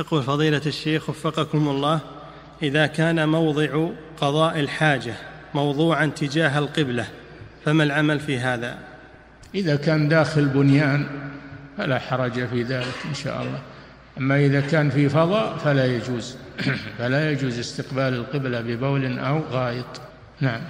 يقول فضيلة الشيخ وفقكم الله. إذا كان موضع قضاء الحاجة موضوعا تجاه القبلة فما العمل في هذا؟ إذا كان داخل بنيان فلا حرج في ذلك إن شاء الله. أما إذا كان في فضاء فلا يجوز. فلا يجوز استقبال القبلة ببول أو غائط. نعم.